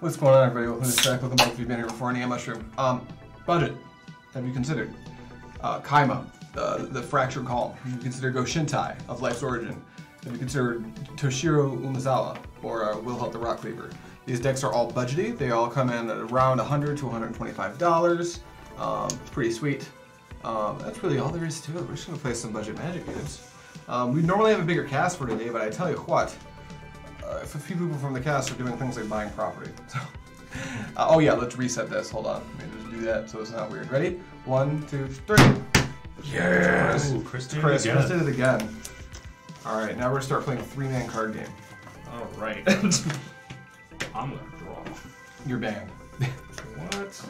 What's going on, everybody? Welcome to Stack. Welcome back if you've been here before. Neon Mushroom. Um, budget. Have you considered? Uh, Kaima, uh, the Fractured Calm. Have you considered Goshintai of Life's Origin? Have you considered Toshiro Umezawa or uh, Wilhelt the Rotcleaver? These decks are all budgety. They all come in at around 100 to 125 dollars. Um, pretty sweet. Um, that's really all there is to it. We're just gonna play some budget magic goods. Um, we normally have a bigger cast for today, but I tell you what, a few people from the cast are doing things like buying property. So, uh, oh yeah, let's reset this. Hold on. Let me just do that so it's not weird. Ready? One, two, three. Yes. Ooh, Chris did it Chris, again. Chris did it again. All right, now we're gonna start playing a three-man card game. All right. I'm gonna draw. You're banned. What?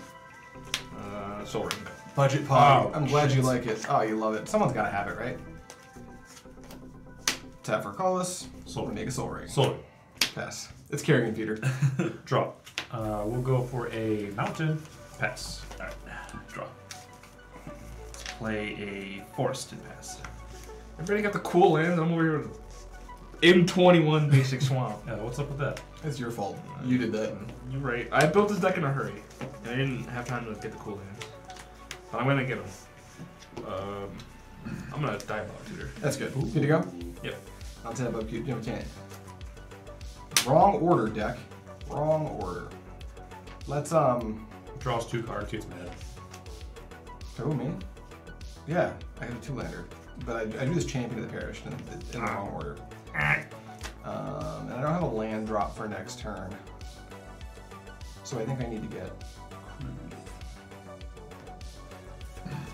Uh, Sol Ring. Budget pod. Oh, I'm glad you like it. Oh, you love it. Someone's gotta have it, right? Tap for Collis. Sol Ring. Make a soul ring. Soul Pass. It's carrying Peter. Ring. Draw. Uh, we'll go for a mountain. Pass. All right. Draw. Play a forested pass. Everybody got the cool lands. I'm over here with M21 basic swamp. Uh, what's up with that? It's your fault. You did that. You're right. I built this deck in a hurry, and I didn't have time to get the cool lands. But I'm gonna get them. Um, I'm gonna Diabolic Tutor. That's good. Good to go? Yep. I'll tap upkeep. No, can't. Wrong order, deck. Wrong order. Let's, um. Draws two cards, gets mad. Who, me? Yeah, I have a two lander. But I, I do this Champion of the Perished in, in the wrong order. Um, and I don't have a land drop for next turn. So I think I need to get.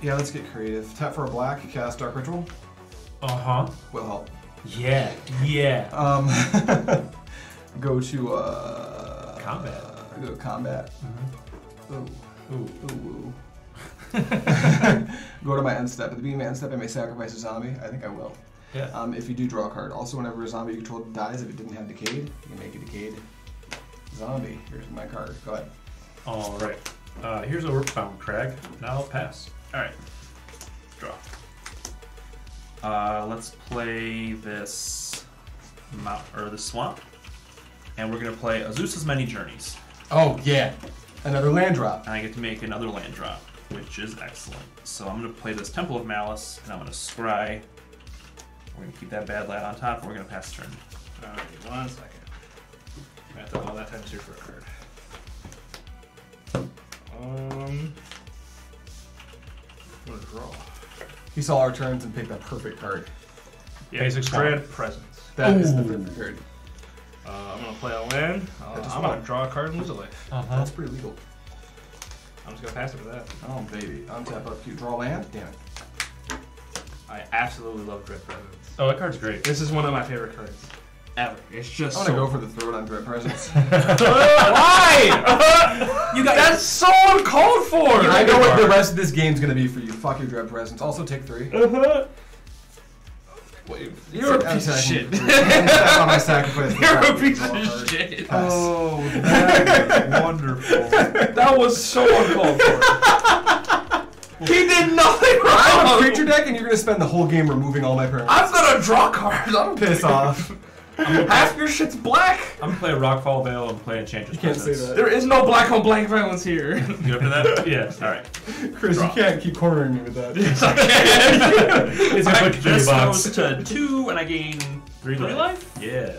Yeah, let's get creative. Tap for a black, cast Dark Ritual. Uh huh. Wilhelt. Yeah. Yeah. Um, go to uh, Combat. go to combat. Ooh, Ooh. ooh, ooh. go to my end step. At the beginning of my end step, I may sacrifice a zombie. I think I will. Yeah. Um, if you do draw a card. Also, whenever a zombie you control dies, if it didn't have decayed, you can make a decayed zombie. Here's my card. Go ahead. All right. Uh, here's a Rootbound Crag. Now I'll pass. All right. Draw. Uh, let's play this mount or the swamp, and we're gonna play Azusa's Many Journeys, Oh yeah, another land drop. and I get to make another land drop, which is excellent. So I'm gonna play this Temple of Malice, and I'm gonna scry. We're gonna keep that bad lad on top, and we're gonna pass turn. Alright, one second. I have to all that time to search for a card. Um, I'm gonna draw. He saw our turns and picked a perfect card. Yeah, Basic swamp. Dread Presence. That is the perfect card. Uh, I'm gonna play a land. Uh, That's a I'm gonna draw a card and lose a life. Uh That's pretty legal. I'm just gonna pass it for that. Oh baby, untap upkeep draw land. Damn it. I absolutely love Dread Presence. Oh, that card's great. This is one of my favorite cards ever. It's just I'm gonna go for the throat on Dread Presence. Why? you got that's so uncalled for. I know what the rest of this game's gonna be for you. Fuck your Dread Presence. Also take three. Uh-huh. Wait, You're a I'm piece of shit. On my sacrifice. You're a piece of shit. Pass. Oh, that is wonderful. That was so uncalled for. he did nothing wrong. I have a creature deck, and you're gonna spend the whole game removing all my permanents. I'm gonna draw cards. I don't Piss care. Off. Half your shit's black. I'm gonna play Rockfall Vale and play Enchantress. You can't say that. There is no black on black violence here. You up to that? yeah. All right. Chris, Draw. you can't keep cornering me with that. It's a Alright, quick this box. goes to two, and I gain Three three life. life. Yeah.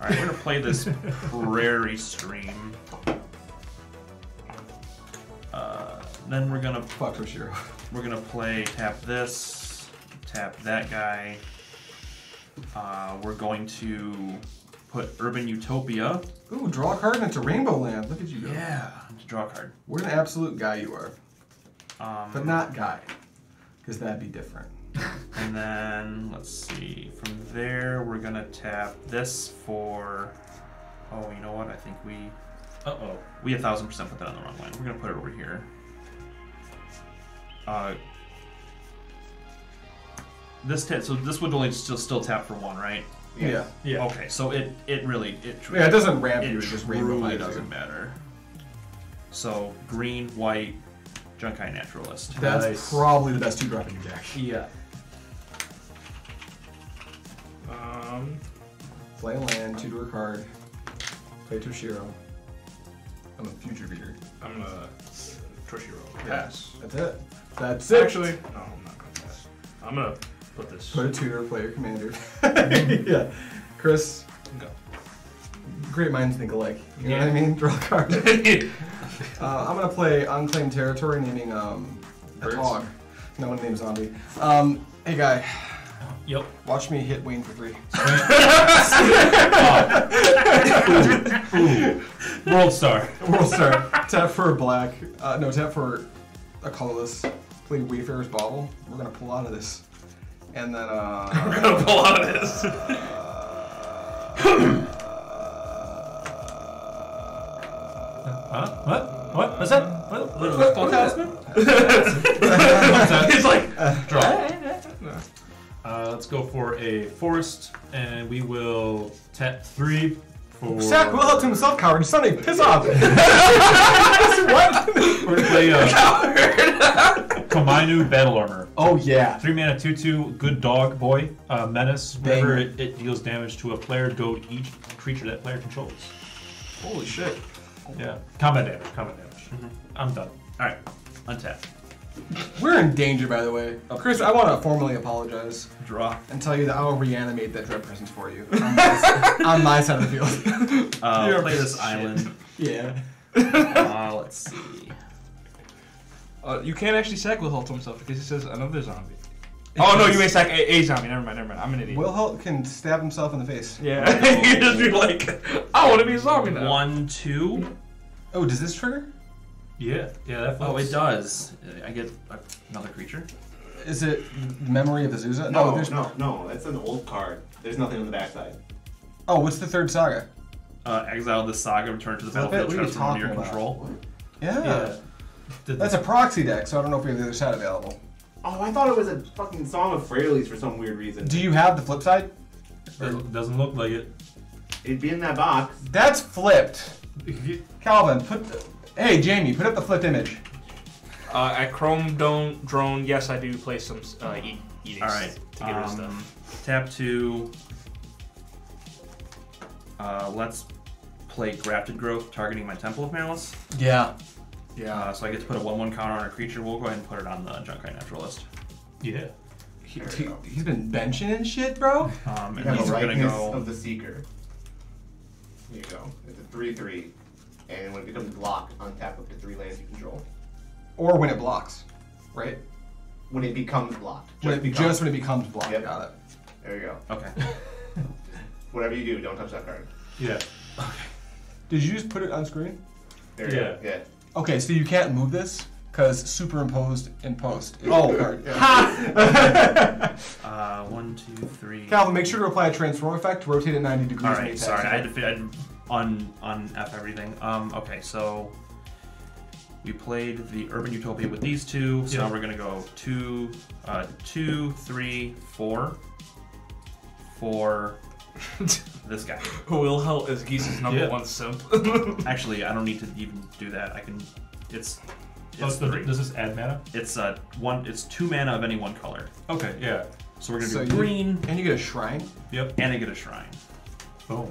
All right, we're gonna play this prairie stream. Uh, then we're gonna Fuck Toshiro. we're gonna play tap this, tap that guy. Uh, we're going to put Urban Utopia. Ooh, draw a card and it's a rainbow land. Look at you go. Yeah, to draw a card. What an absolute guy you are. Um, But not guy. Because that'd be different. And then let's see. From there, we're gonna tap this for. Oh, you know what? I think we Uh oh. we a thousand percent put that on the wrong line. We're gonna put it over here. Uh, this ta- so this would only still still tap for one, right? Yeah. Yeah. Okay, so it it really it tr- Yeah, it doesn't ramp it you, it just rainbow truly lights doesn't you. matter. So green, white, Jukai Naturalist. That's Nice. probably the best two drop in your deck. Yeah. Um, Play a land, two to a card. Play Toshiro. I'm a future beater. I'm gonna Toshiro. Pass. That's it. That's it. Actually, no, I'm not gonna pass. I'm gonna put this. Put a tutor, player, commander. yeah. Chris, Go. great minds think alike. You know what I mean? Draw a card. uh, I'm gonna play Unclaimed Territory, naming um, a dog. No one named Zombie. Um, hey guy, Yep. watch me hit Wayne for three. World Star. World Star. tap for a black. Uh, no, tap for a colorless. Play Wayfarer's Bauble. We're gonna pull out of this. And then, uh. We're gonna pull out of this. Huh? What? What? What's that? What? What? What? What? Talisman? What's that? He's like, Draw. Uh, let's go for a forest, and we will tap three for. Zach Wilhelt to himself, coward. Sonny, piss off. what? We're gonna play uh, Komainu Battle Armor. Oh yeah. Three mana, two two, good dog boy, uh, menace. Bang. Whenever it, it deals damage to a player, go to each creature that player controls. holy shit. Yeah, combat damage, combat damage. I'm done. All right, untap. We're in danger, by the way. Chris, I want to formally apologize Draw. and tell you that I'll reanimate that dread presence for you on my, on my side of the field. Uh, You're a play this shit. island. yeah. Uh, let's see. Uh, you can't actually sack Wilhelt to himself because he says another zombie. Oh no, you may sack a, a zombie. Never mind, never mind. I'm an idiot. Wilhelt can stab himself in the face. yeah, you just be like, I want to be a zombie now. One, two. Oh, does this trigger? Yeah, yeah, that. Oh, it does. I get another creature. Is it Memory of Azusa? No, there's no, no. That's an old card. There's nothing on the backside. Oh, what's the third saga? Uh, exile this saga, return to the Is that battlefield, what try you to were summon under your about? control. Yeah. Yeah. Did That's a proxy deck, so I don't know if we have the other side available. Oh, I thought it was a fucking Song of Freyalise for some weird reason. Do you have the flip side? Doesn't, doesn't look like it. It'd be in that box. That's flipped. Calvin, put. The, hey, Jamie, put up the flipped image. Uh, at Chrome Dome Drone, yes, I do play some uh, e- edicts All right. to get rid of um, stuff. Tap two. Uh, let's play Grafted Growth, targeting my Temple of Malice. Yeah. Uh, so I get to put a 1 1 counter on a creature. We'll go ahead and put it on the Jukai Naturalist. Yeah. He, he, he's been benching and shit, bro. Um, You and have he's a gonna go. of the Seeker. There you go. It's a 3 3. And when it becomes blocked, untap up to 3 lands you control. Or when it blocks, right? When it becomes blocked. When it, becomes- just when it becomes blocked. Yep. Got it. There you go. Okay. Whatever you do, don't touch that card. Yeah. Okay. Did you just put it on screen? There you Yeah. go. Yeah. Okay, so you can't move this because superimposed in post. Is Oh. the card. Uh, one, two, three. Calvin, make sure to apply a transform effect. to Rotate it 90 degrees. All and right, make sorry, I had to fit I had to un un f everything. Um, okay, so we played the Urban Utopia with these two. So Yeah. now we're gonna go two, uh, two, three, four, four. this guy. Wilhelt is Geese's number Yeah. one simp. Actually, I don't need to even do that. I can. It's. Oh, It's so three. does this add mana? It's uh one. It's two mana of any one color. Okay, yeah. So we're gonna So do you- green, And you get a shrine. Yep. and I get a shrine. Boom.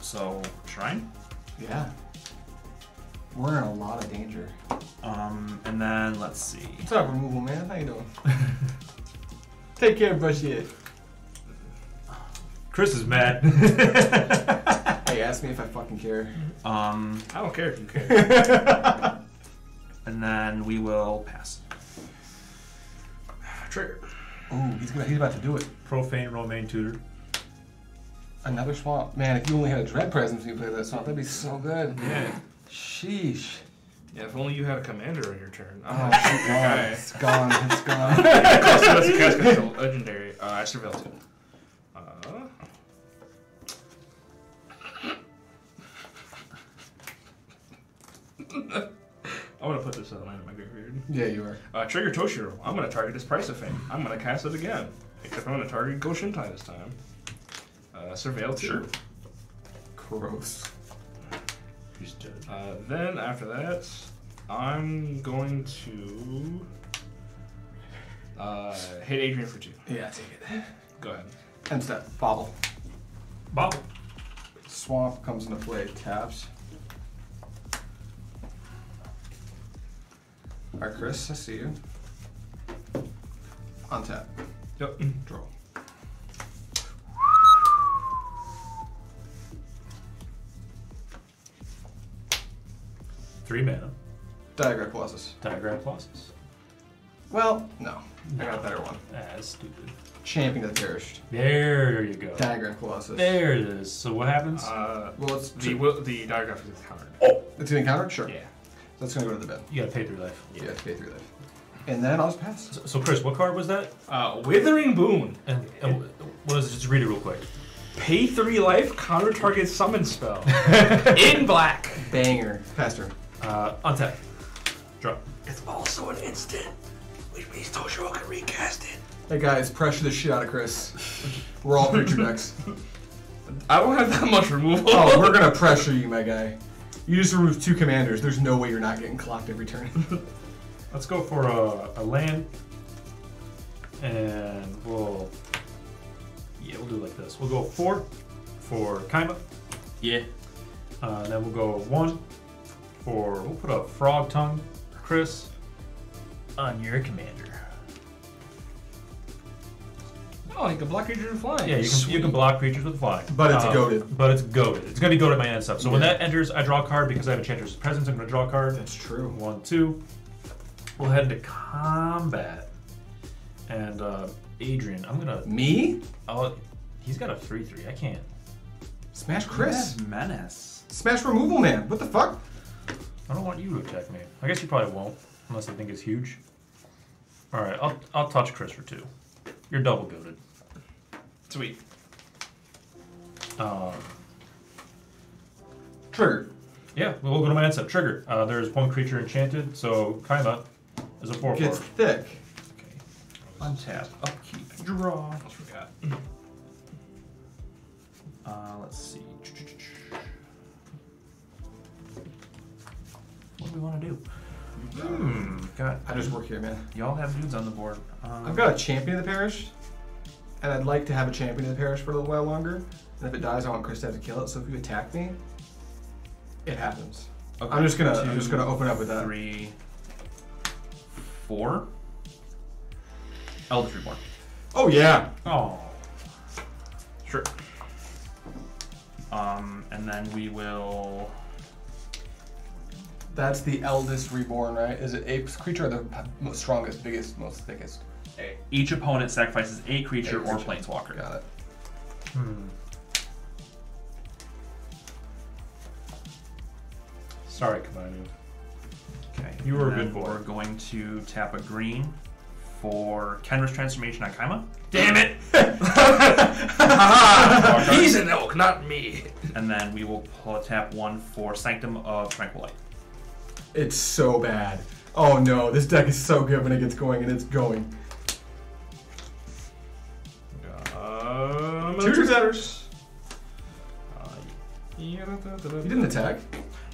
So shrine. Yeah. We're in a lot of danger. Um, and then let's see. What's up, removal man? How you doing? Take care, Bushy. Chris is mad. Hey, ask me if I fucking care. Um, I don't care if you care. and then we will pass. Trigger. Ooh, he's gonna, he's about to do it. Profane Romaine tutor. Another swamp. Man, if you only had a dread presence when you played that swamp, that'd be so good. Yeah. Sheesh. Yeah, if only you had a commander on your turn. Oh, I'm it's not shooting your gone. It's gone. It's gone. Cost of that's a cast control. Legendary. Uh, I surveil two. I'm gonna put this uh, line in my graveyard. yeah, you are. Uh, trigger Toshiro. I'm gonna target this Price of Fame. I'm gonna cast it again. Except I'm gonna target Go Shintai this time. Uh, surveil two. Sure. Gross. He's dead. Uh, then after that, I'm going to uh, hit Adrian for two. Yeah, take it. Go ahead. End step. Bauble. Bauble. Swamp comes into play. Taps. Alright, Chris, I see you. On tap. Yep. Draw. Three mana. Diregraf Colossus. Diregraf Colossus. Well, no. I got a better one. Ah, that's stupid. Champion of the Perished. There you go. Diregraf Colossus. There it is. So what happens? Uh, Well, it's the will, the Diregraf is encountered. Oh, it's being countered? Sure. Yeah. That's gonna go to the bed. you gotta pay through life. Yeah, pay through life. And then I'll just pass. So, so Chris, what card was that? Uh, Withering Boon. And, and what is it? Just read it real quick. Pay three life, counter target summon spell. In black. Banger. Pass turn. Uh, untap. Drop. It's also an instant, which means Toshiro can recast it. Hey guys, pressure the shit out of Chris. We're all creature decks. I don't have that much removal. Oh, we're gonna pressure you, my guy. You just removed two commanders. There's no way you're not getting clocked every turn. Let's go for a, a land. And we'll. Yeah, we'll do it like this. We'll go four for Kaima. Yeah. Uh, then we'll go one for. We'll put a frog tongue, Chris, on your commander. Oh, you can block creatures with flying. Yeah, you can, you can block creatures with flying. But it's Uh, goated. But it's goaded. It's going to be goaded by end stuff. So when that enters, I draw a card because I have Enchantress's Presence. I'm going to draw a card. That's true. One, two. We'll head into combat. And uh, Adrian, I'm going to. Me? Oh, he's got a 3 3. I can't. Smash Chris. Yes, Menace. Smash removal man. What the fuck? I don't want you to attack me. I guess you probably won't, unless I think it's huge. Alright, I'll, I'll touch Chris for two. You're double goaded. Sweet. Um, Trigger. yeah, we'll go to my end step. Trigger. Uh, there's one creature enchanted, so Kaima is a 4 Gets 4. thick. Okay. Untap. Upkeep. Draw. Almost forgot. Uh, let's see. What do we want to do? Hmm. Got. I just work here, man. Y'all have dudes on the board. Um, I've got a Champion of the Perished, and I'd like to have a champion in the parish for a little while longer. And if it dies, I want Chris to have to kill it. So if you attack me, it happens. okay, I'm just gonna I'm just gonna open up with that. Three. Four. Eldest Reborn. Oh yeah. Oh. Sure. Um, and then we will. That's the eldest reborn, right? Is it ape's creature or the strongest, biggest, most thickest? Each opponent sacrifices a creature A or creature. planeswalker. Got it. Hmm. Sorry, Komainu. Okay. You were a and good boy. We're going to tap a green for Kenrith's transformation on Kaima, Damn it! He's an elk, not me. and then we will pull tap one for Sanctum of Tranquil Light. It's so bad. Oh no, this deck is so good when it gets going, and it's going. Um, Two presenters. Uh, You didn't attack.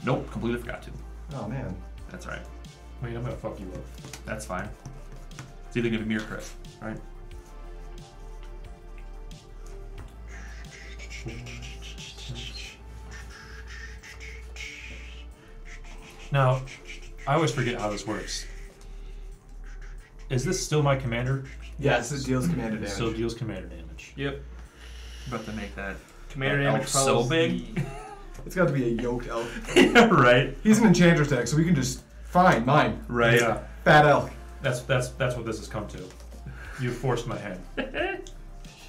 Nope, completely forgot to. Oh man. That's right. Wait, I'm gonna fuck you up. That's fine. It's either gonna be me or Chris, right? Now, I always forget how this works. Is this still my commander? Yes, it deals commander It damage. still deals commander damage. Yep. About to make that. Commander That damage elk's so follows big. the- It's got to be a yoked elk. right. He's an enchantress deck, so we can just fine mine. Right. Yeah, Fat elk. that's that's that's what this has come to. You forced my hand.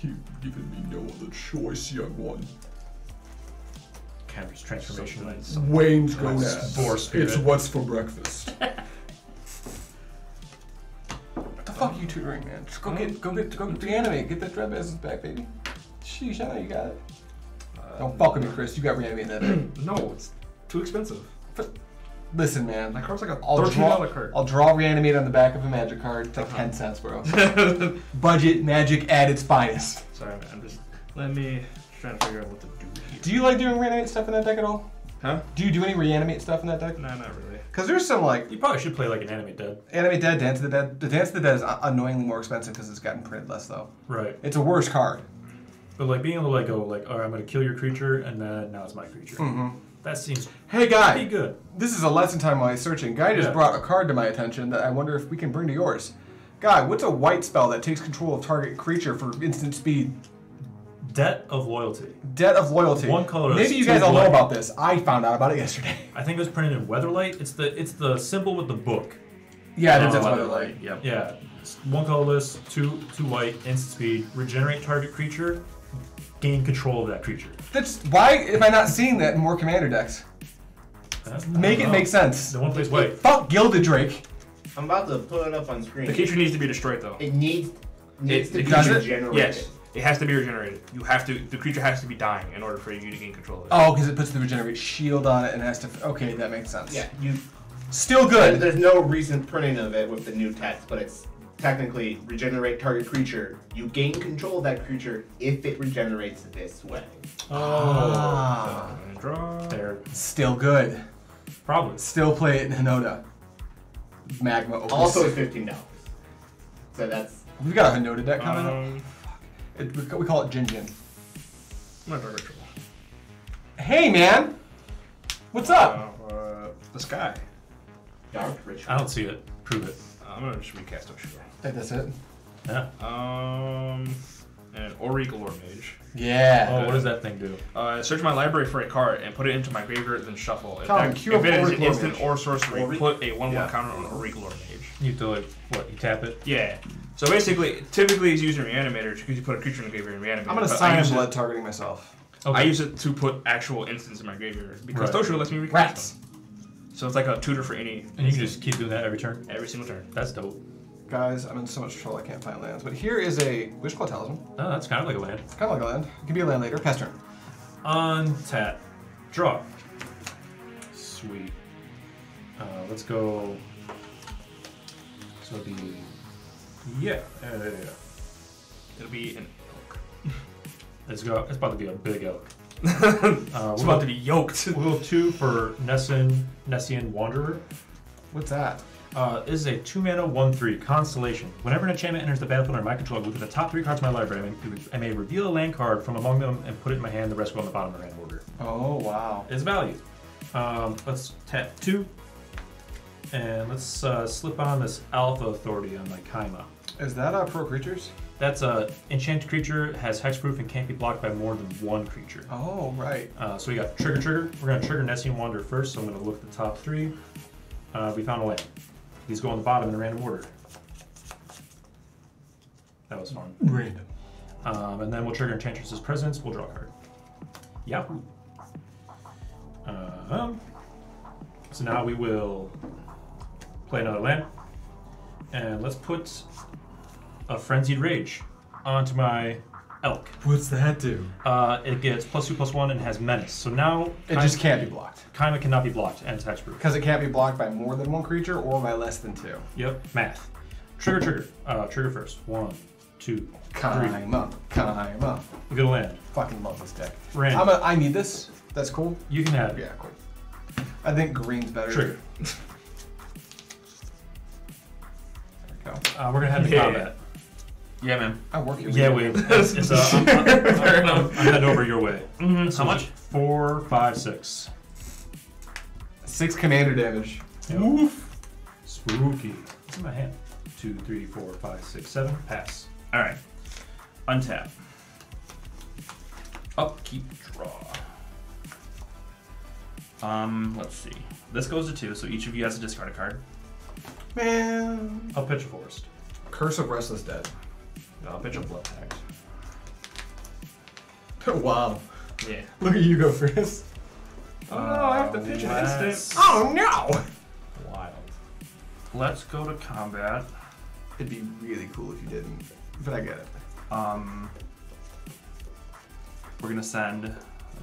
You've given me no other choice, young one. Kenrith's transformation. Wayne's Boar gonads. spirit. It's what's for breakfast. What the fuck are you tutoring, man? Just go get, go get, go get reanimate. Get that dread business back, baby. Sheesh, I know you got it. Don't fuck with me, Chris. You got reanimate in that. deck. No, it's too expensive. Listen, man. That card's like a I'll thirteen draw, card. I'll draw reanimate on the back of a magic card. It's like Uh-huh. 10 cents, bro. Budget magic at its finest. Sorry, man. I'm just let me try to figure out what to do here. Do you like doing reanimate stuff in that deck at all? Huh? Do you do any reanimate stuff in that deck? Nah, not really. Because there's some like You probably should play like an animate dead. Animate Dead, Dance of the Dead. The Dance of the Dead is uh, annoyingly more expensive because it's gotten printed less though. Right. It's a worse card. But like being able to like go like, all right, I'm gonna kill your creature, and then now it's my creature. hmm That seems Hey, pretty guy. good. This is a lesson time while he's searching. Guy just Yeah. brought a card to my attention that I wonder if we can bring to yours. Guy, what's a white spell that takes control of target creature for instant speed? Debt of loyalty. Debt of loyalty. One colorless, Maybe you guys all know about this. I found out about it yesterday. I think it was printed in Weatherlight. It's the it's the symbol with the book. Yeah, Oh, that's by what I like. Yep. Yeah, one colorless, two two white, instant speed, regenerate target creature, gain control of that creature. That's why am I not seeing that in more commander decks? That's- Make it don't make sense. The one place white. Fuck Gilded Drake. I'm about to put it up on screen. The creature needs to be destroyed though. It needs needs It- to it be does regenerated. Yes, it has to be regenerated. You have to. The creature has to be dying in order for you to gain control of it. Oh, because it puts the regenerate shield on it and has to. Okay, that makes sense. Yeah, you. Still good. There's no recent printing of it with the new text, but it's technically regenerate target creature. You gain control of that creature if it regenerates this way. And draw. There, Still good. probably. Still play it in Hinoda. Magma Opus. Also, it's fifteen dollars. So that's We've got a Hinoda deck coming up. Um, It, we, call it Jin Jin. I'm gonna ritual. Hey man, what's up? Uh, the sky. dark ritual. I don't see it. Prove it. I'm gonna just recast Oshiro. Think that's it. Yeah. Um, and Auric Lore Mage. Yeah. Oh, what does that thing do? Uh, search my library for a card and put it into my graveyard, then shuffle. If, Colin, that- cue if it is Auric an Lore instant Mage. or sorcery, Auric? put a 1 1 Yeah. counter on Oriq Loremage. You have to like what? You tap it. Yeah. So basically, typically it's using Reanimator because you put a creature in the graveyard and reanimate. I'm gonna it, but I sign use blood it, targeting myself. Okay. I use it to put actual instants in my graveyard because Right. Toshiro lets me recast Rats. them. So it's like a tutor for any And you can just keep doing that every turn. every single turn. That's dope. Guys, I'm in so much trouble I can't find lands. But here is a Wishclaw Talisman. Oh, that's kind of like a land. It's kind of like a land. It can be a land later. Pass turn. Untap. Draw. Sweet. Uh, let's go. So the. Yeah, yeah, yeah, yeah. It'll be an elk. it's, go, it's about to be a big elk. Uh, It's about to be yoked. we'll go two for Nessin, Nessian Wanderer. What's that? Uh, this is a two mana, one three constellation. Whenever an enchantment enters the battlefield under my control, I look at the top three cards of my library. I may, I may reveal a land card from among them and put it in my hand. The rest go on the bottom of the hand order. Oh wow. It's value. Um, let's tap two, and let's uh, slip on this Alpha Authority on my Kaima. Is that uh, pro creatures? That's a enchanted creature, has hexproof, and can't be blocked by more than one creature. Oh right. Uh, so we got trigger, trigger. We're gonna trigger Nessian Wander first. So I'm gonna look at the top three. Uh, we found a land. These go on the bottom in a random order. That was fun. Random. Um, and then we'll trigger Enchantress's presence. We'll draw a card. Yahoo. Um, so now we will play another land. And let's put a Frenzied Rage onto my Elk. What's that do? Uh, it gets plus two, plus one, and has Menace. So now It just can't be blocked. Kaima cannot be blocked and it's hexproof. Because it can't be blocked by more than one creature or by less than two. Yep, math. Trigger, trigger. Uh, trigger first. One, two, three. Kaima. Kaima. We get a land. Fucking love this deck. Random. I'm a, I need this. That's cool. You can have it. Yeah, cool. I think green's better. Trigger. Uh, we're gonna head to Yeah. combat. Yeah, man. I work your Yeah, weekend. wait. It's, it's, uh, I'm, I'm, Fair I'm, enough. I'm heading over your way. Mm-hmm. So How much? Four, five, six. Six commander damage. Yep. Spooky. What's in my hand? Two, three, four, five, six, seven. Pass. All right. Untap. Upkeep draw. Um, let's see. This goes to two, so each of you has to discard a card. Man. I'll pitch a forest. Curse of Restless Dead. I'll pitch a blood pact. wow. Yeah. Look at you go first. Oh no, I have to pitch an let's- instant. Oh no! Wild. Let's go to combat. It'd be really cool if you didn't, but I get it. Um, we're gonna send.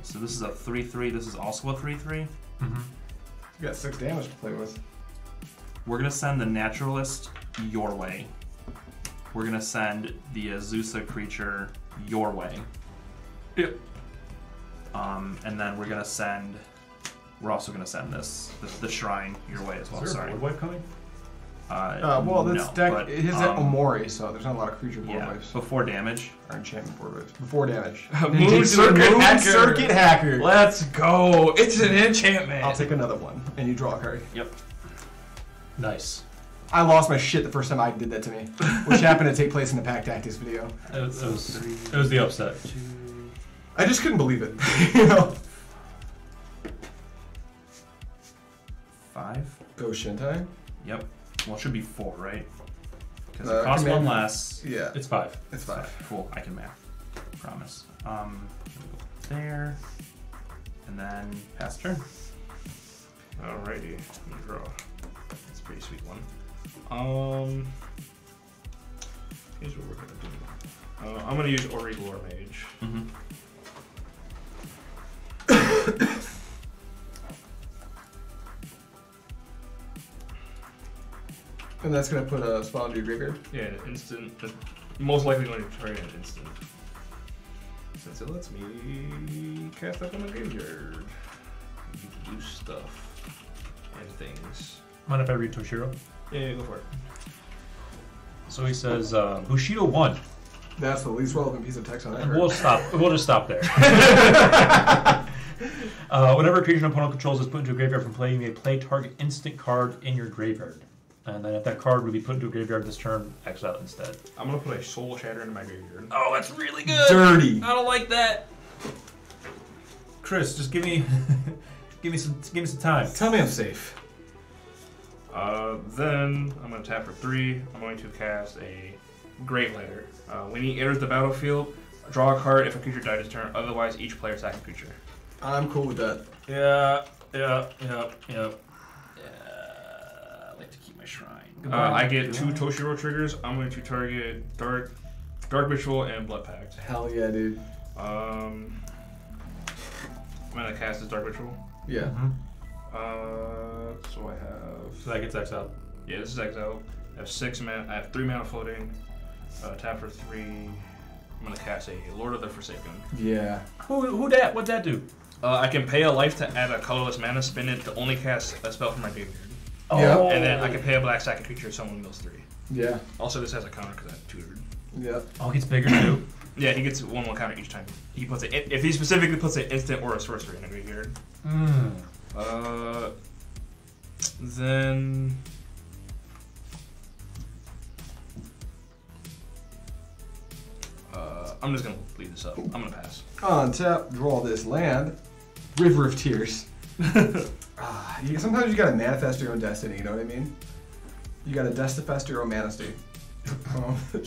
So this is a three-three. This is also a three-three. Mm-hmm. You got six damage to play with. We're gonna send the naturalist your way. We're gonna send the Azusa creature your way. Yep. Um, and then we're gonna send. We're also gonna send this the, the shrine your way as well. Is there a Sorry. void wipe coming? Uh, Uh, well, this no, deck but, it has um, that Omori, so there's not a lot of creature board Yeah, waves before damage. or enchantment board waves. Before damage. Moon Indeed, Circuit Moon Hacker. Circuit Hacker. Let's go. It's an enchantment. I'll take another one, and you draw a card. Yep. Nice. I lost my shit the first time I did that to me, which happened to take place in the Pack Tactics video. It was, it was, it was the upset. I just couldn't believe it. you know. Five. Go Shintai. Yep. Well, it should be four, right? Because Uh, it costs one less. Yeah, It's five. it's five. Cool. I can math. Promise. Um, there, and then pass turn. Alrighty, let me draw. That's a pretty sweet one. Um, here's what we're gonna do. Uh, I'm gonna use Oriq Loremage. Mm-hmm. And that's gonna put a spell into your graveyard. Yeah, an instant. uh, Most likely going to target an instant. Since it lets me cast up on the graveyard. You can do stuff and things. Mind if I read Toshiro? Yeah, yeah, go for it. So he says, uh, Bushido 1. That's the least relevant piece of text on ever. We'll stop. We'll just stop there. uh, whenever a creature an opponent controls is put into a graveyard from play, you may play target instant card in your graveyard. And then if that card would be put into a graveyard this turn, exile it instead. I'm gonna put a Soul Shatter into my graveyard. Oh, that's really good. Dirty. I don't like that. Chris, just give me, give me some, give me some time. Tell me I'm safe. Uh, then I'm gonna tap for three. I'm going to cast a Gravelighter. Uh, when he enters the battlefield, draw a card if a creature died this turn. Otherwise, each player attacks a creature. I'm cool with that. Yeah, yeah, yeah, yeah. Yeah, I like to keep my shrine. Uh, I get two Toshiro triggers. I'm going to target Dark, Dark Ritual, and Blood Pact. Hell yeah, dude. Um, I'm gonna cast this Dark Ritual. Yeah. Uh, so I have So that gets exiled. yeah, this is exile. I have six mana. I have three mana floating. Uh, tap for three. I'm gonna cast a Lord of the Forsaken. Yeah. Who, who that? What'd that do? Uh, I can pay a life to add a colorless mana, spin it to only cast a spell from my graveyard. Yeah. And then I can pay a black sack a creature to summon those three. Yeah. Also, this has a counter because I have tutored. Yeah. Oh, it gets bigger too. Yeah, he gets one more counter each time. He puts it if he specifically puts an instant or a sorcery in a graveyard. Hmm. Uh, then uh, I'm just gonna leave this up. I'm gonna pass. On tap, draw this land. River of Tears. Ah, you, sometimes you gotta manifest your own destiny, you know what I mean? You gotta destifest your own mana state. Um,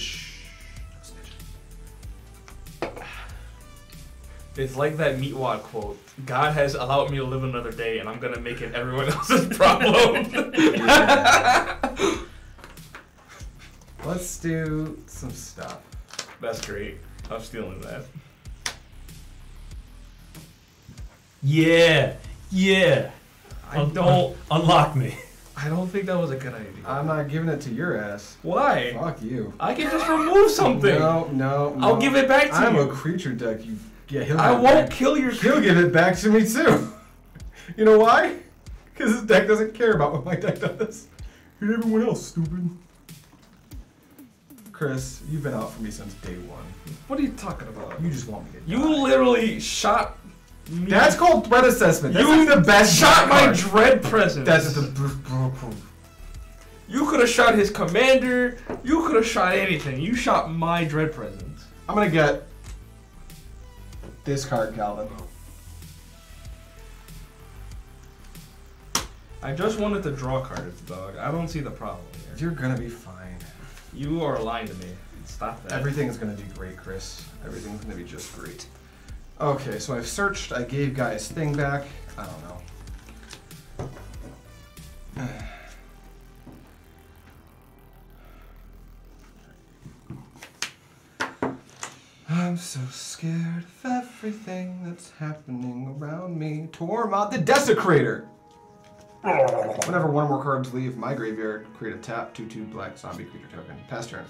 It's like that Meatwad quote. God has allowed me to live another day, and I'm gonna make it everyone else's problem. Yeah. Let's do some stuff. That's great. I'm stealing that. Yeah, yeah. I Un- don't. un- unlock me. I don't think that was a good idea. I'm not giving it to your ass. Why? Fuck you. I can just remove something. No, no, no. I'll give it back to you. I'm a creature deck. You, yeah, he'll. I it won't back. kill your. He'll give it back to me too. You know why? Because his deck doesn't care about what my deck does. And everyone else, stupid. Chris, you've been out for me since day one. What are you talking about? You just want me to. You die. literally shot. Me. That's called threat assessment. That's You like the best shot my card. dread presence. That's the. You could have shot his commander. You could have shot anything. You shot my dread presence. I'm gonna get this card, Calvin. I just wanted to draw cards, dog. I don't see the problem here. You're gonna be fine. You are lying to me. Stop that. Everything's gonna be great, Chris. Everything's gonna be just great. Okay, so I've searched. I gave Guy's thing back. I don't know. I'm so scared of everything that's happening around me. Tormod the Desecrator! Whenever one or more cards leave my graveyard, create a tap 2 2 black zombie creature token. Pass turn.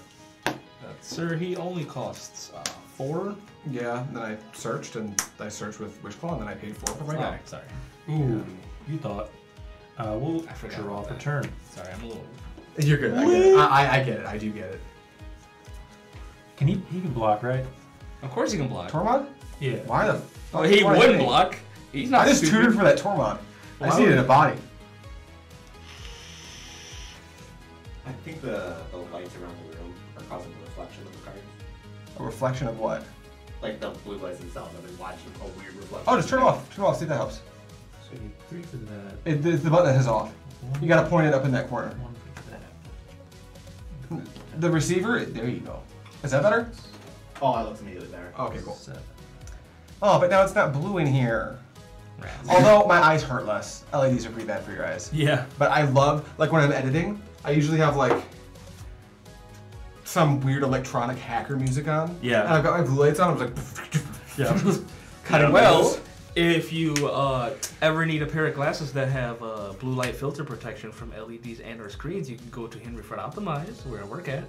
Uh, sir, he only costs uh, four. Yeah, then I searched and I searched with Wishclaw and then I paid four for my Oh, guy. sorry. Ooh, you thought. Uh, we'll I forgot draw about for turn. Sorry, I'm a little You're good. I get it. I, I, I get it. I do get it. Can he? He can block, right? Of course he can block. Tormod? Yeah. Why the? Oh, he wouldn't me? block. He's not I just stupid. tutored for that Tormod. I just Why needed would- a body. I think the, the lights around the room are causing a reflection of the cards. A reflection of what? Like the blue lights themselves. I've been watching a weird reflection. Oh, just turn it off. Turn it off. See if that helps. So you three for that. It, it's the button that is off. You gotta point it up in that corner. One for that. The receiver. There you go. Is that better? Oh, that looks immediately better. Okay, cool. Seven. Oh, but now it's not blue in here. Although my eyes hurt less. LEDs are pretty bad for your eyes. Yeah. But I love, like when I'm editing, I usually have like some weird electronic hacker music on. Yeah. And I've got my blue lights on. I was like, Yeah. cutting Well, if you uh, ever need a pair of glasses that have uh, blue light filter protection from LEDs and or screens, you can go to Henry Ford OptimEyes, where I work at.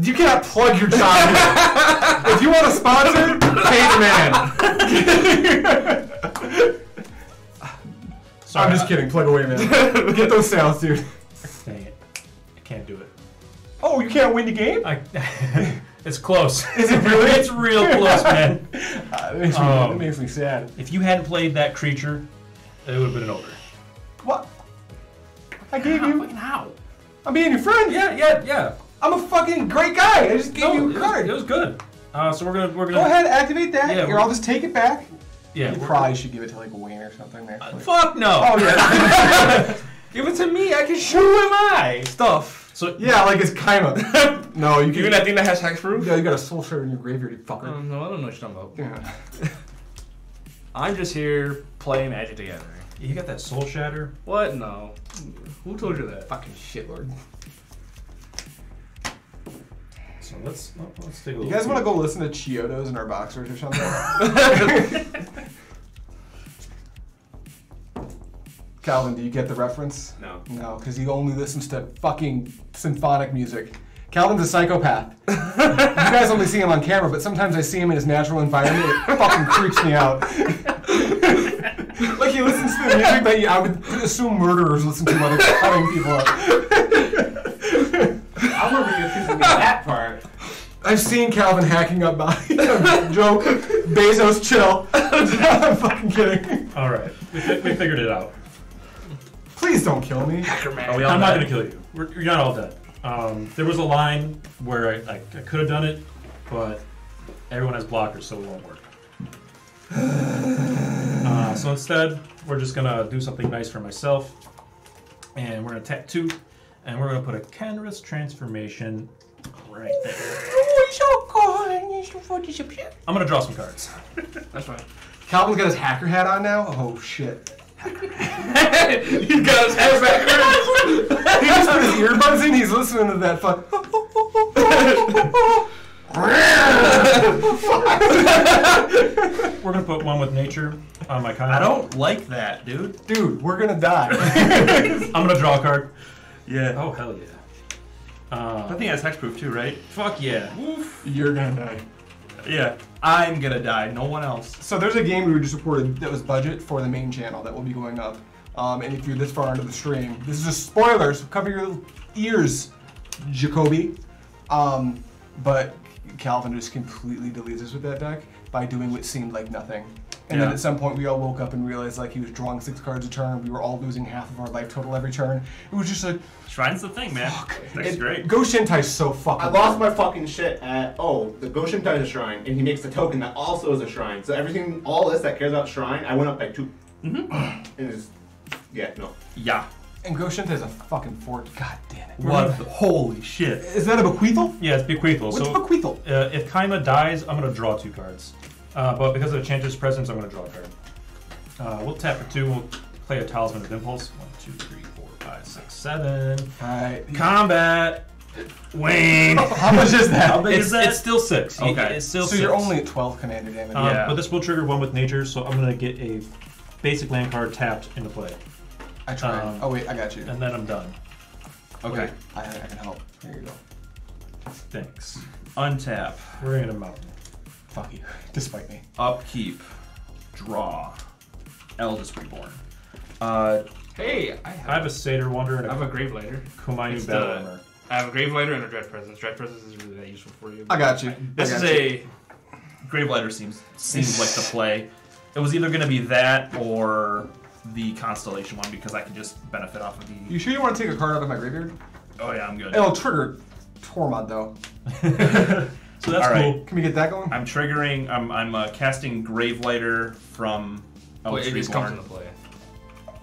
You cannot plug your job here. if you want a sponsor, pay the man. Sorry, I'm just kidding. Plug away, man. Get those sales, dude. Dang it. I can't do it. Oh, you can't win the game? I, it's close. Is it really? it's real close, man. Uh, it, makes me, Um, it makes me sad. If you hadn't played that creature, it would have been an over. What? I gave you. How? I'm being your friend. Yeah, yeah, yeah. I'm a fucking great guy. I just gave No, you it a was, card. it was good. Uh, so we're gonna we're gonna Go ahead, activate that. Yeah, Here, I'll just take it back. Yeah, you we're- probably should give it to like Wayne or something. Actually. Fuck no. Oh yeah. Give it to me. I can show him am I? Stuff. So yeah, like it's kind of. no, you Even can. that thing that has hexproof? Yeah, you got a soul shard in your graveyard, you fucker. Um, no, I don't know what you're talking about. Yeah. I'm just here playing Magic the Gathering. you got that soul shatter. What? No. Who told you that? Fucking shitlord. So let's let's take a You guys want to go listen to Chiodos in our boxers or something? Calvin, do you get the reference? No. No, because he only listens to fucking symphonic music. Calvin's a psychopath. you guys only see him on camera, but sometimes I see him in his natural environment. It fucking freaks me out. like he listens to the music that you, I would assume murderers listen to while they're cutting people up. I remember you accusing me of that part. I've seen Calvin hacking up bodies. Joke. Bezos, chill. I'm fucking kidding. All right, we, fi- we figured it out. Please don't kill me. Are we all I'm not dead? gonna kill you. We're, you're not all dead. Um, there was a line where I, I, I could have done it, but everyone has blockers, so it won't work. Uh, so instead, we're just gonna do something nice for myself, and we're gonna tap two, and we're gonna put a Kenrith's transformation right there. I'm gonna draw some cards. That's fine. Calvin's got his hacker hat on now. Oh shit. He's got his head back. He just put his earbuds in. He's listening to that fuck. We're gonna put one with nature on my kind. I don't like that, dude. Dude, we're gonna die. I'm gonna draw a card. Yeah. Oh hell yeah. Uh, I think that's hexproof too, right? fuck yeah. You're gonna die. Yeah. I'm gonna die. No one else. So there's a game we just reported that was budget for the main channel that will be going up. Um, and if you're this far into the stream, this is just spoilers. Cover your ears, Jacoby. Um, but Calvin just completely deletes us with that deck by doing what seemed like nothing. And then at some point, we all woke up and realized like he was drawing six cards a turn. We were all losing half of our life total every turn. It was just like, Shrine's the thing, man. That's it, great. Go Shintai's so fucking. I lost my fucking shit at oh the Goshen is a shrine, and he makes a token that also is a shrine. So everything, all this that cares about shrine, I went up by 2 Mm-hmm. and it's yeah no. Yeah. And Go Shintai's a fucking fort. God damn it. What? the- Holy shit. Is that a bequeathal? Yeah, it's bequeathal. What's so bequeathal? uh, if Kaima dies, I'm gonna draw two cards. Uh, but because of the changes presence, I'm gonna draw a card. Uh, we'll tap for two. We'll play a Talisman of Impulse. One, two, three, four, five, six, seven. Alright. Combat. Wayne. How much is that? How big it's, is that? it's still six. Okay. It's still So six. you're only at 12 commander damage. Um, Yeah. But this will trigger one with nature, so I'm gonna get a basic land card tapped into play, I tried. um, oh wait, I got you. and then I'm done. Okay. Wait, I, I can help. Here you go. Thanks. Untap. We're in a mountain. Fuck you. Despite me. Upkeep. Draw. Eldest Reborn. Uh, Hey, I I have, have a Satyr Wonder and I a have a Grave Lighter. Komainu It's Battle the- Armor. I have a Grave Lighter and a Dread Presence. Dread Presence is really that useful for you. I got you. This I is got you. a Gravelighter seems seems like the play. It was either going to be that or the Constellation one because I could just benefit off of the. You sure you want to take a card out of my graveyard? Oh yeah, I'm good. It'll trigger Tormod though. So that's All right. cool. Can we get that going? I'm triggering. I'm I'm uh, casting Gravelighter from. Oh, Eldest it just comes into play.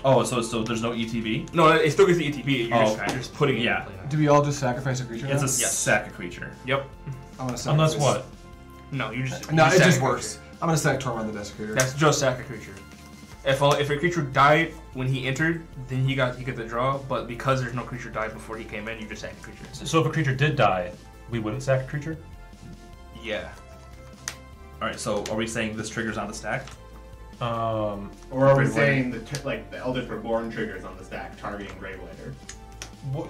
Oh, so so there's no ETB. No, it still gets the ETB. You're, Oh, just, okay. you're just putting it Yeah. in play now. Do we all just sacrifice a creature? It's a? Yes. sack a creature. Yep. I'm gonna sacrifice. Unless what? No, you just. No, you it's sack just works. creature. I'm gonna sack Tormod the Desecrator. That's just sack a creature. If all, if a creature died when he entered, then he got he get the draw. But because there's no creature died before he came in, you just sack a creature. So if a creature did die, we wouldn't sack a creature? Yeah. All right. So are we saying this triggers on the stack? Um, Or are we Grave saying the t- like the Eldest Reborn triggers on the stack targeting Gravelighter? what?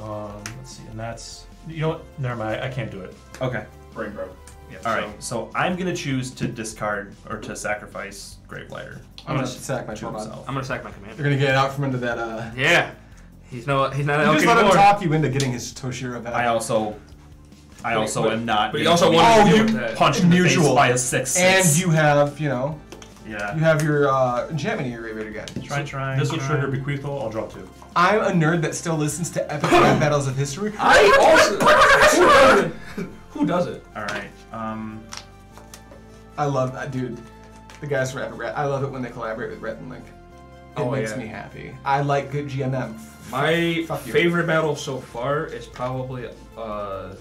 Um, let's see, and that's you know what? Never mind. I can't do it. Okay. Brain broke. yeah All so, right. So I'm gonna choose to discard or to sacrifice Gravelighter. I'm gonna sack my to Tormod. himself. I'm gonna sack my commander. You're gonna get out from under that. Uh, Yeah. He's no. He's not an you elk just let him anymore. talk you into getting his Toshiro back. I also. I Wait, also but- am not. but you going also to be wanted to deal with that. punched in the face Mutual. by a six. and you have, you know, Yeah. you have your uh, enchantment in your graveyard again. Try, try. This will trigger Bequeathal. I'll draw two. I'm a nerd that still listens to epic rap battles of history. I also. who does it? Who does it? All right. Um. I love that, dude. The guys from Epic Rap. I love it when they collaborate with Rhett and Link. It Oh, makes yeah. me happy. I like good GMM. My Fuck favorite battle so far is probably uh,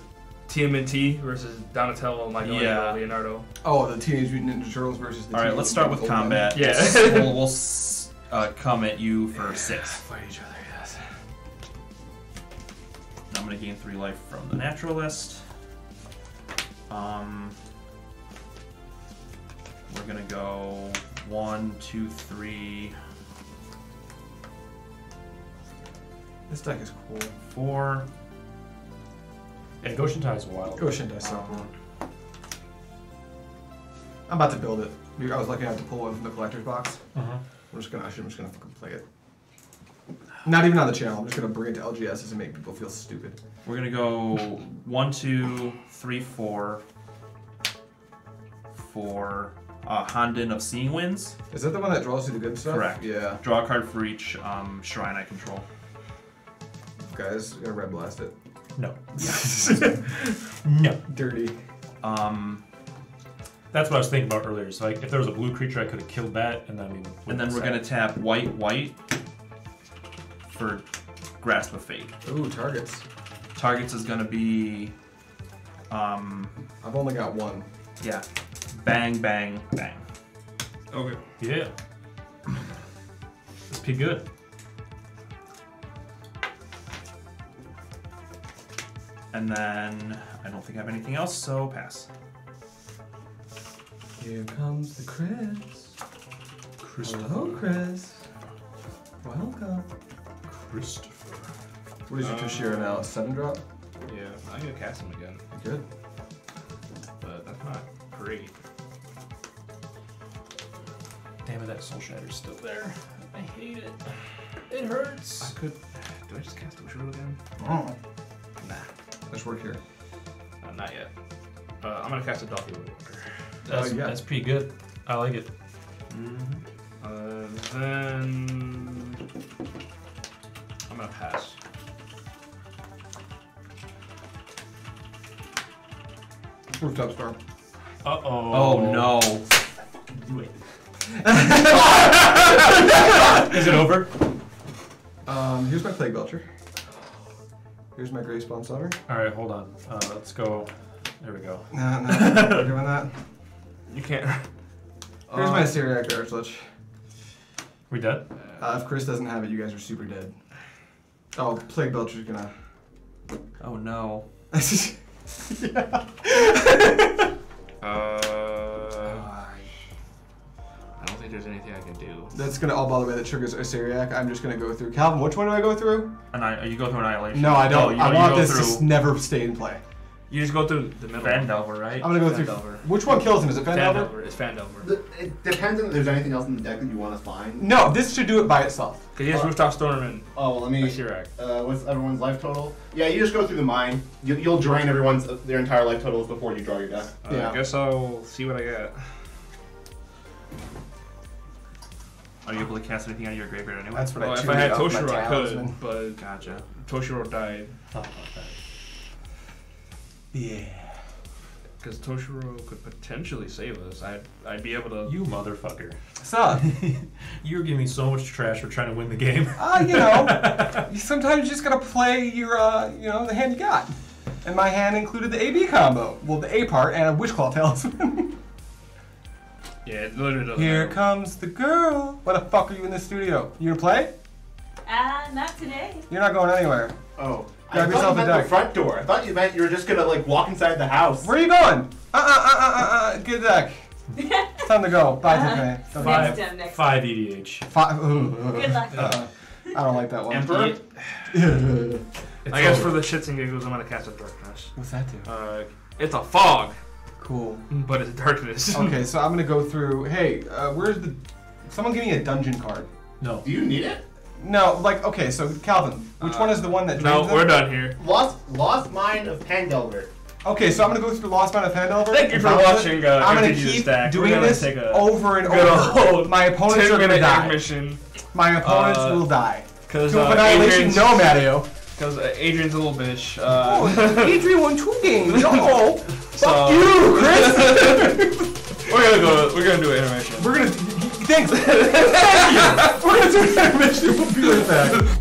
TMNT versus Donatello, Michelangelo, Yeah. Leonardo. Oh, the Teenage Mutant Ninja Turtles versus the All right. Let's start with Mutant Old combat. Yeah. we'll, we'll s- uh, come at you for six. Fight each other, yes. I'm gonna gain three life from the naturalist. Um, we're gonna go one, two, three, This deck is cool. four. Yeah, Go-Shintai is wild. Go Shintai so cool. I'm about to build it. I was lucky enough to pull one from the collector's box. Uh-huh. I'm just gonna, I'm just gonna fucking play it. Not even on the channel. I'm just gonna bring it to LGSs and make people feel stupid. We're gonna go one, two, three, four, for uh, Honden of Seeing Winds. Is that the one that draws you the good stuff? Correct. Yeah. Draw a card for each um, shrine I control. Guys, gonna red blast it. No. no. Dirty. Um, That's what I was thinking about earlier. So like, if there was a blue creature, I could have killed that, and then I mean. and then we're gonna tap white, white for Grasp of Fate. Ooh, targets. Targets is gonna be, um, I've only got one. yeah, bang, bang, bang. Okay. Yeah. It's pretty good. And then I don't think I have anything else, so pass. Here comes the Chris. Hello, Chris. Welcome. Christopher. What is your Toshiro now? A seven drop? Yeah, I'm gonna cast him again, Good. but that's not great. Damn it, that Soul Shatter's still there. I hate it. It hurts. I could. Do I just cast Toshiro again? Oh. Nah, Let's work here. uh, not yet. Uh, I'm gonna cast a Dokuchi Shadow-Walker. That's, Oh, yeah. that's pretty good. I like it. Uh, then I'm gonna pass. Rooftop storm. Uh oh. Oh no. Do it. Is it over? Um, here's my Plague Belcher. Here's my Grey Spawn Summer. All right, hold on. Uh, let's go. There we go. No, no, we're doing that. You can't. Here's Uh, my Acererak Archlich. We dead? Uh, if Chris doesn't have it, you guys are super dead. Oh, Plague Belcher's gonna. Oh no. Uh, anything I can do. That's gonna. all by the way, that triggers a Acererak. I'm just gonna go through. Calvin, which one do I go through? And I, you go through annihilation. No, I don't. Oh, you, I you want this through. to never stay in play. You just go through the middle. Phandelver, right? I'm gonna go through. Phandelver. Which one kills him? Is it Phandelver? Phandelver. It's Phandelver. The- It depends on if there's anything else in the deck that you want to find. No, this should do it by itself. Because he has Rooftop Storm and Oh, well, let me. Shirak. Uh, what's everyone's life total? Yeah, you just go through the mine. You, you'll drain everyone's their entire life totals before you draw your deck. Uh, Yeah. I guess I'll see what I got. Are you able to cast anything out of your graveyard anyway? That's what Well, I. if I had tuned Toshiro, I could, but Gotcha. Toshiro died Thought about that. Yeah. because Toshiro could potentially save us. I'd I'd be able to. You motherfucker. What's up? You're giving me so much trash for trying to win the game. Ah, you know, you sometimes you just gotta play your, uh, you know, the hand you got. And my hand included the AB combo. Well, the A part and a Wishclaw Talisman. Yeah, it literally doesn't. Here matter. comes the girl. Why the fuck are you in the studio? You gonna play? Uh, not today. You're not going anywhere. Oh. Grab I yourself thought a you meant deck. the front door. I thought you meant you were just gonna like walk inside the house. Where are you going? Uh uh uh uh uh. uh get a deck. It's time to go. Bye, Uh-huh. Tiffany. Next Five, time, next five EDH. Five. Good luck. Uh, I don't like that one. Emperor? It's I guess over. for the shits and giggles, I'm gonna cast a darkness. What's that do? Uh, it's a fog, Cool. but it's darkness. Okay, so I'm gonna go through. Hey, uh, where's the? Someone give me a dungeon card. No. Do you need it? No, like okay, so Calvin, which Uh, one is the one that? no, drains them? we're done here. Lost Lost Mine of Phandelver. Okay, so I'm gonna go through Lost Mine of Phandelver. Thank you for I'm gonna- watching, uh, I'm gonna Continuous keep Stack. We're doing gonna this take a over and good over. old My opponents are gonna die. mission. My opponents Uh, will die. Because To uh, annihilation, Adrian's, no, Matteo. Because uh, Adrian's a little bitch. Oh, Uh, Adrian won two games. Oh, fuck So- you, Chris. we're gonna go. We're gonna do an intermission. We're gonna. Thanks. Thank you. We're gonna do an intermission. We'll be right back.